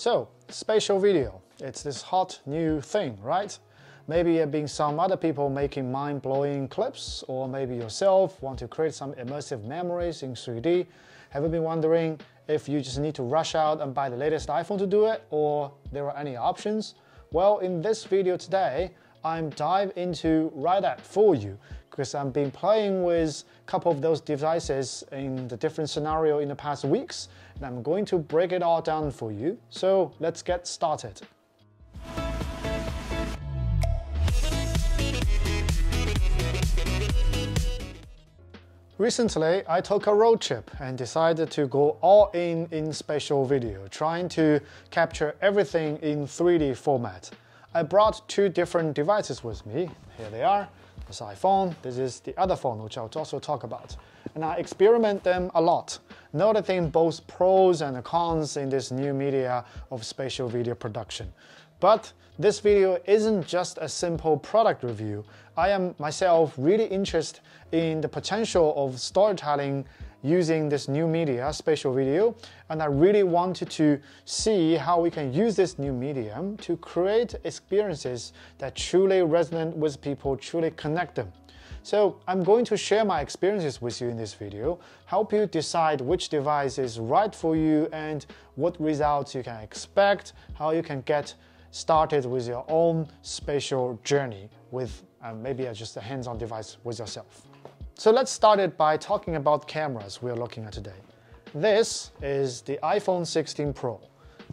So, spatial video, it's this hot new thing, right? Maybe it been some other people making mind-blowing clips, or maybe yourself want to create some immersive memories in 3D. Have you been wondering if you just need to rush out and buy the latest iPhone to do it, or there are any options? Well, in this video today, I'm dive into right that for you because I've been playing with a couple of those devices in the different scenario in the past weeks and I'm going to break it all down for you. So let's get started. Recently, I took a road trip and decided to go all in in spatial video, trying to capture everything in 3D format. I brought two different devices with me. Here they are. This iPhone, this is the other phone, which I'll also talk about. And I experiment them a lot, noticing both pros and cons in this new media of spatial video production. But this video isn't just a simple product review. I am myself really interested in the potential of storytelling using this new media, spatial video, and I really wanted to see how we can use this new medium to create experiences that truly resonate with people, truly connect them. So I'm going to share my experiences with you in this video, help you decide which device is right for you and what results you can expect, how you can get started with your own spatial journey with uh, maybe just a hands-on device with yourself. So let's start it by talking about cameras we are looking at today. This is the iPhone 16 Pro.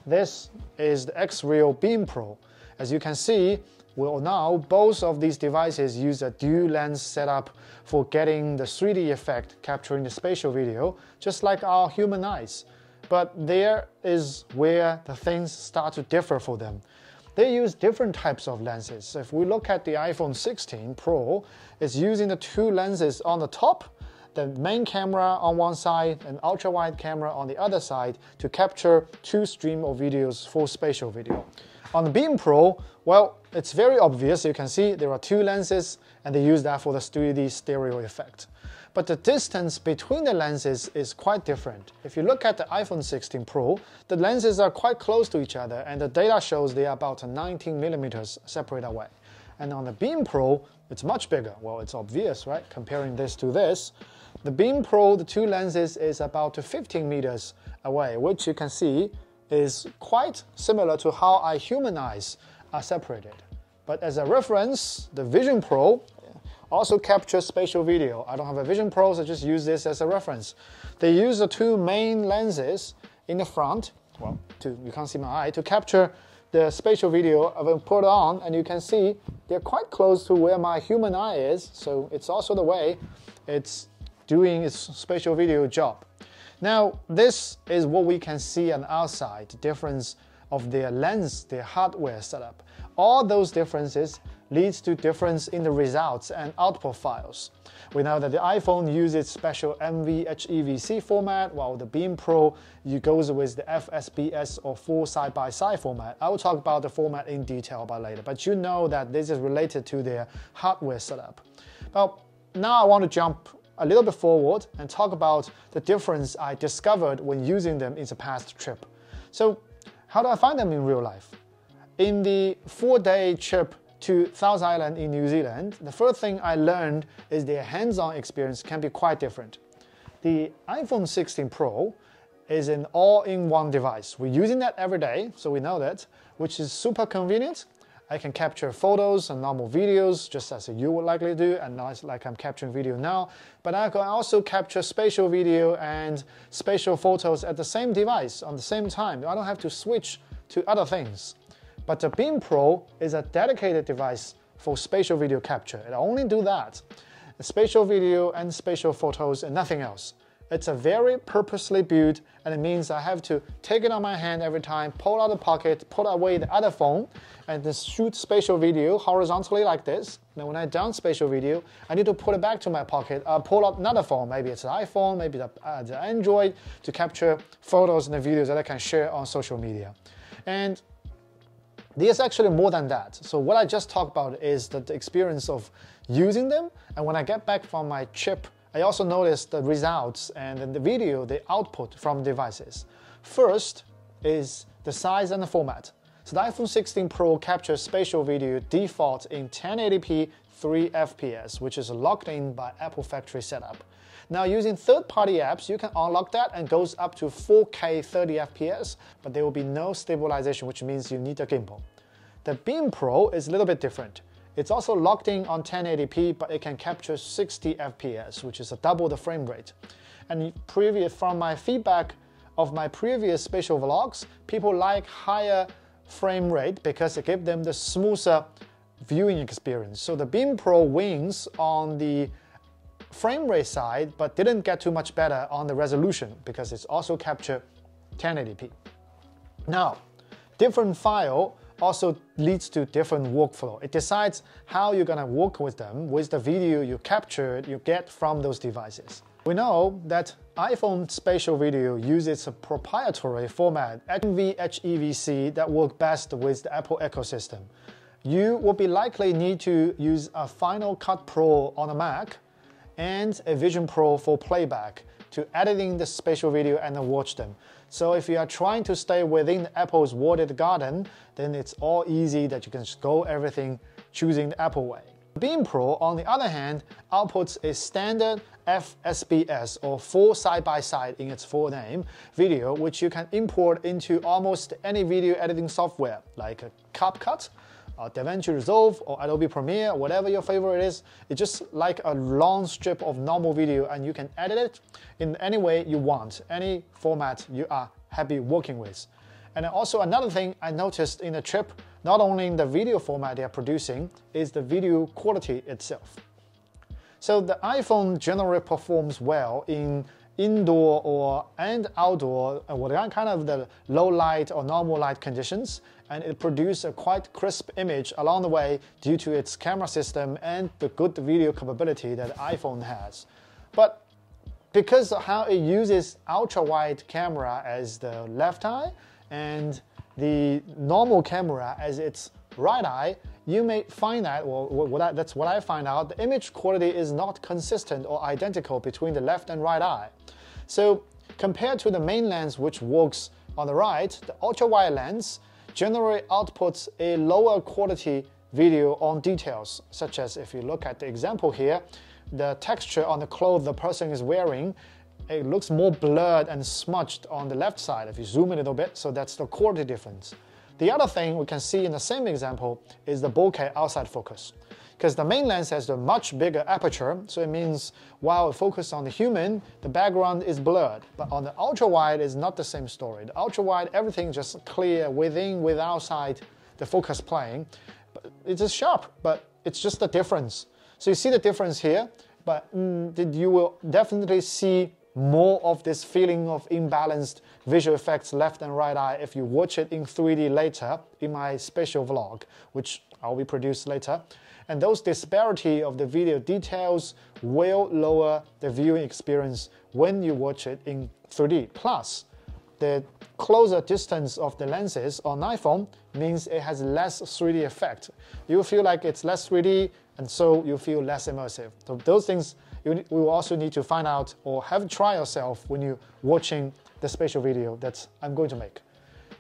This is the Xreal Beam Pro. As you can see, well now both of these devices use a dual lens setup for getting the 3D effect capturing the spatial video, just like our human eyes. But there is where the things start to differ for them. They use different types of lenses. If we look at the iPhone 16 Pro, it's using the two lenses on the top, the main camera on one side and ultra wide camera on the other side to capture two stream of videos for spatial video. On the Beam Pro, well, it's very obvious. You can see there are two lenses and they use that for the 3D stereo effect but the distance between the lenses is quite different. If you look at the iPhone 16 Pro, the lenses are quite close to each other and the data shows they are about 19 millimeters separate away. And on the Beam Pro, it's much bigger. Well, it's obvious, right? Comparing this to this. The Beam Pro, the two lenses is about 15 meters away, which you can see is quite similar to how our human eyes are separated. But as a reference, the Vision Pro also captures spatial video. I don't have a Vision Pro, so I just use this as a reference. They use the two main lenses in the front, well, to, you can't see my eye, to capture the spatial video a put on, and you can see they're quite close to where my human eye is, so it's also the way it's doing its spatial video job. Now, this is what we can see on outside, the difference of their lens, their hardware setup. All those differences leads to difference in the results and output files. We know that the iPhone uses special MVHEVC format, while the Beam Pro goes with the FSBS or full side-by-side -side format. I will talk about the format in detail about later, but you know that this is related to their hardware setup. Well, now I want to jump a little bit forward and talk about the difference I discovered when using them in the past trip. So how do I find them in real life? In the four-day trip to South Island in New Zealand, the first thing I learned is their hands-on experience can be quite different. The iPhone 16 Pro is an all-in-one device. We're using that every day, so we know that, which is super convenient. I can capture photos and normal videos just as you would likely do, and not like I'm capturing video now. But I can also capture spatial video and spatial photos at the same device on the same time. I don't have to switch to other things. But the Beam Pro is a dedicated device for spatial video capture. It only do that. Spatial video and spatial photos and nothing else. It's a very purposely built and it means I have to take it on my hand every time, pull out the pocket, put away the other phone, and then shoot spatial video horizontally like this. Now when I done spatial video, I need to put it back to my pocket, uh, pull out another phone, maybe it's an iPhone, maybe the, uh, the Android, to capture photos and the videos that I can share on social media. And there's actually more than that. So what I just talked about is the experience of using them. And when I get back from my trip, I also noticed the results and the video, the output from devices. First, is the size and the format. So the iPhone 16 Pro captures spatial video default in 1080p 3 FPS, which is locked in by Apple Factory Setup. Now using third-party apps, you can unlock that and goes up to 4K 30 FPS, but there will be no stabilization, which means you need a gimbal. The Beam Pro is a little bit different. It's also locked in on 1080p, but it can capture 60 FPS, which is a double the frame rate. And previous, from my feedback of my previous spatial vlogs, people like higher frame rate because it gives them the smoother viewing experience. So the Beam Pro wins on the frame rate side, but didn't get too much better on the resolution because it's also captured 1080p. Now, different file also leads to different workflow. It decides how you're gonna work with them with the video you captured you get from those devices. We know that iPhone spatial video uses a proprietary format, MVHEVC, that work best with the Apple ecosystem. You will be likely need to use a Final Cut Pro on a Mac and a Vision Pro for playback to editing the spatial video and watch them. So if you are trying to stay within Apple's walled garden, then it's all easy that you can just go everything choosing the Apple way. Beam Pro, on the other hand, outputs a standard FSBS or full side-by-side -side in its full name video, which you can import into almost any video editing software like CapCut, uh, DaVinci Resolve or Adobe Premiere, whatever your favorite is. It's just like a long strip of normal video and you can edit it in any way you want, any format you are happy working with. And also another thing I noticed in the trip, not only in the video format they are producing, is the video quality itself. So the iPhone generally performs well in indoor or and outdoor, uh, what kind of the low light or normal light conditions, and it produces a quite crisp image along the way due to its camera system and the good video capability that iPhone has. But because of how it uses ultra-wide camera as the left eye and the normal camera as its right eye, you may find that, well, what I, that's what I find out, the image quality is not consistent or identical between the left and right eye. So compared to the main lens which works on the right, the ultra-wide lens generally outputs a lower quality video on details, such as if you look at the example here, the texture on the clothes the person is wearing, it looks more blurred and smudged on the left side if you zoom in a little bit, so that's the quality difference. The other thing we can see in the same example is the bokeh outside focus. Because the main lens has a much bigger aperture, so it means while it focuses on the human, the background is blurred. But on the ultra wide, it's not the same story. The ultra wide, everything just clear within, with outside the focus plane. It's just sharp, but it's just the difference. So you see the difference here, but mm, you will definitely see more of this feeling of imbalanced visual effects left and right eye if you watch it in 3D later in my special vlog, which I'll be produced later. And those disparity of the video details will lower the viewing experience when you watch it in 3D. Plus, the closer distance of the lenses on iPhone means it has less 3D effect. You feel like it's less 3D, and so you feel less immersive. So those things you will also need to find out or have a try yourself when you're watching the spatial video that I'm going to make.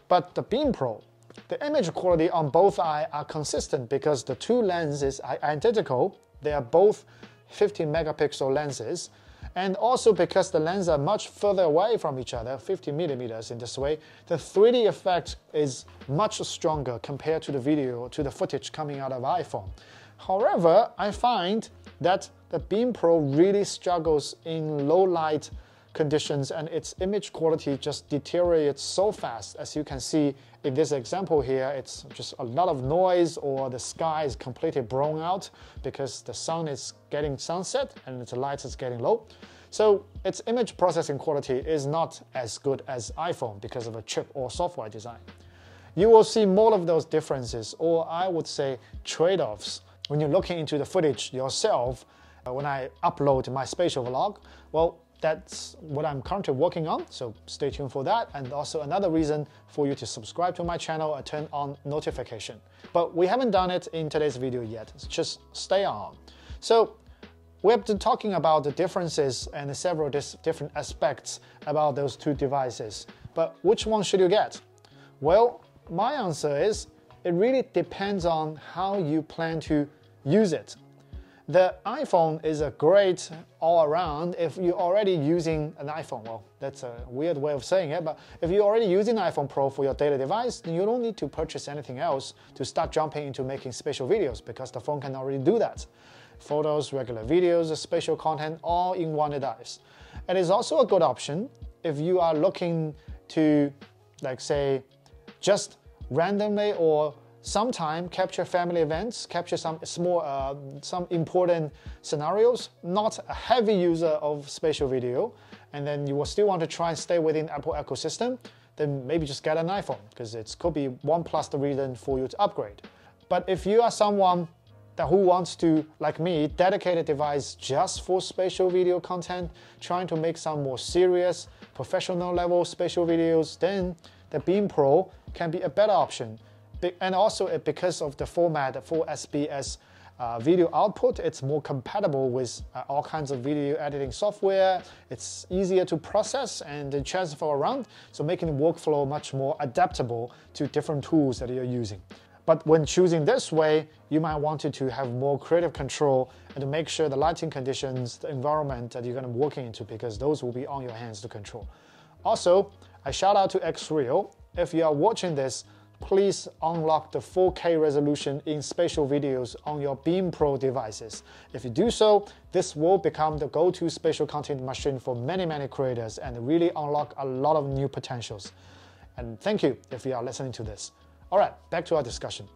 But the Beam Pro, the image quality on both eye are consistent because the two lenses are identical. They are both 15 megapixel lenses. And also because the lenses are much further away from each other, 50 millimeters in this way, the 3D effect is much stronger compared to the video, to the footage coming out of iPhone. However, I find that the Beam Pro really struggles in low light conditions and its image quality just deteriorates so fast. As you can see in this example here, it's just a lot of noise or the sky is completely blown out because the sun is getting sunset and the light is getting low. So its image processing quality is not as good as iPhone because of a chip or software design. You will see more of those differences, or I would say trade-offs, when you're looking into the footage yourself uh, when I upload my spatial vlog. Well, that's what I'm currently working on, so stay tuned for that. And also another reason for you to subscribe to my channel and turn on notification. But we haven't done it in today's video yet, just stay on. So we have been talking about the differences and several different aspects about those two devices. But which one should you get? Well, my answer is it really depends on how you plan to use it. The iPhone is a great all around if you're already using an iPhone. Well, that's a weird way of saying it, but if you're already using iPhone Pro for your daily device, then you don't need to purchase anything else to start jumping into making special videos because the phone can already do that. Photos, regular videos, special content, all in one device. And It is also a good option if you are looking to, like, say, just randomly or sometime capture family events, capture some small, uh, some important scenarios, not a heavy user of spatial video, and then you will still want to try and stay within Apple ecosystem, then maybe just get an iPhone, because it could be one plus the reason for you to upgrade. But if you are someone that who wants to, like me, dedicate a device just for spatial video content, trying to make some more serious, professional level spatial videos, then the Beam Pro can be a better option and also because of the format for SBS uh, video output, it's more compatible with uh, all kinds of video editing software. It's easier to process and transfer around, so making the workflow much more adaptable to different tools that you're using. But when choosing this way, you might want to have more creative control and to make sure the lighting conditions, the environment that you're going to be working into, because those will be on your hands to control. Also, I shout out to Xreal. If you are watching this, please unlock the 4K resolution in spatial videos on your Beam Pro devices. If you do so, this will become the go-to spatial content machine for many, many creators and really unlock a lot of new potentials. And thank you if you are listening to this. All right, back to our discussion.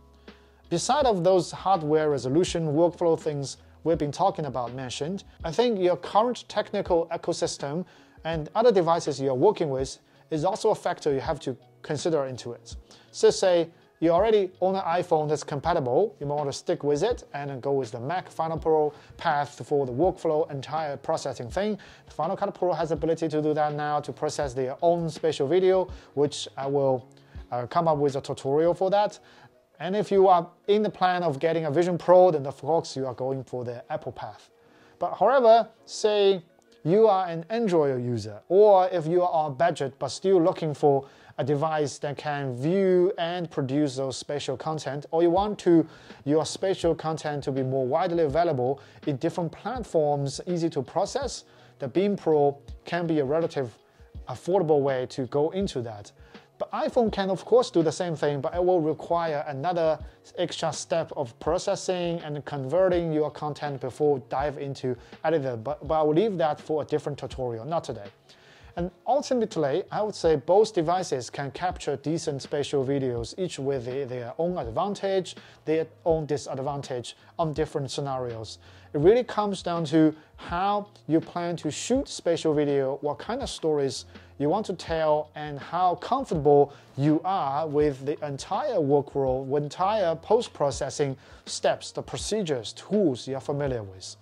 Beside of those hardware resolution workflow things we've been talking about mentioned, I think your current technical ecosystem and other devices you're working with is also a factor you have to consider into it. So say you already own an iPhone that's compatible, you might want to stick with it and go with the Mac Final Pro path for the workflow entire processing thing. Final Cut Pro has the ability to do that now to process their own spatial video, which I will uh, come up with a tutorial for that. And if you are in the plan of getting a Vision Pro, then of course you are going for the Apple path. But however, say you are an Android user, or if you are on budget but still looking for a device that can view and produce those spatial content, or you want to your spatial content to be more widely available in different platforms, easy to process, the Beam Pro can be a relative affordable way to go into that. But iPhone can of course do the same thing, but it will require another extra step of processing and converting your content before dive into editor. But, but I will leave that for a different tutorial, not today. And ultimately, I would say both devices can capture decent spatial videos, each with their own advantage, their own disadvantage on different scenarios. It really comes down to how you plan to shoot spatial video, what kind of stories you want to tell, and how comfortable you are with the entire workflow, entire post-processing steps, the procedures, tools you're familiar with.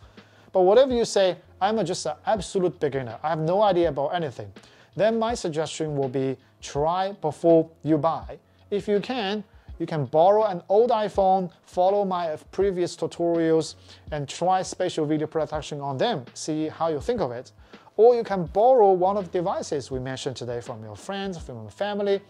But whatever you say, I'm just an absolute beginner. I have no idea about anything. Then my suggestion will be try before you buy. If you can, you can borrow an old iPhone, follow my previous tutorials, and try spatial video production on them. See how you think of it. Or you can borrow one of the devices we mentioned today from your friends, from your family,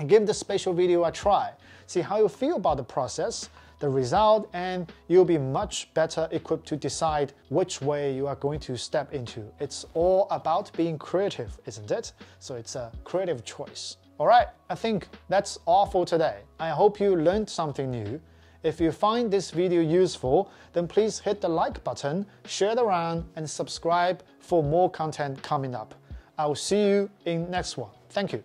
and give the spatial video a try. See how you feel about the process the result, and you'll be much better equipped to decide which way you are going to step into. It's all about being creative, isn't it? So it's a creative choice. All right, I think that's all for today. I hope you learned something new. If you find this video useful, then please hit the like button, share it around, and subscribe for more content coming up. I will see you in next one. Thank you.